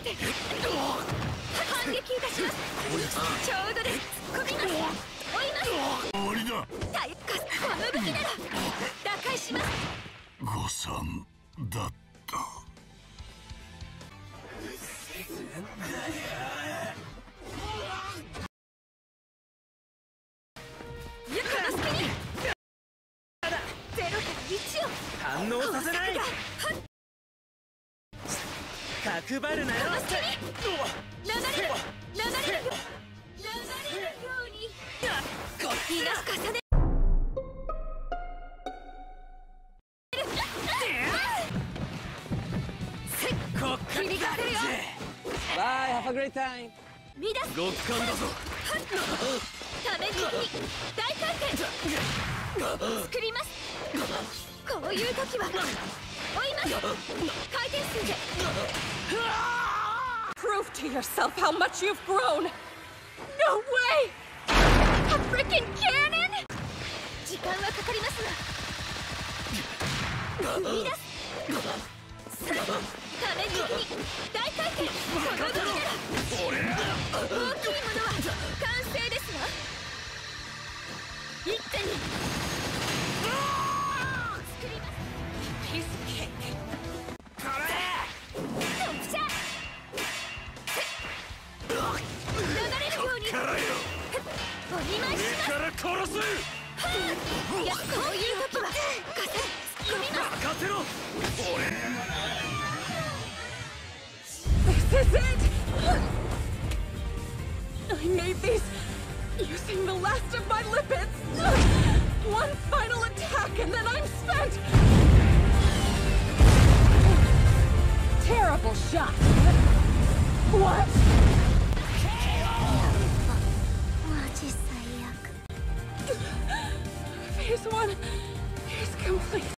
て反撃いたしますちょうどです。突っ込みます追います終わりだこの武器なら打開します誤算だったゆくの隙にゼロから1を反応させない角張るなよこの隙に流れる流れる流れるように気が重ねこっ切り替えるよ Bye, have a great time. 乱す極寒だぞために大回転作りますこういう時は Prove to yourself how much you've grown! No way! A freaking cannon? 時間はかかりますが踏み出すさあために大回転この I made these using the last of my lipids! One final attack and then I'm spent! Terrible shot! What? He's the one. He's complete.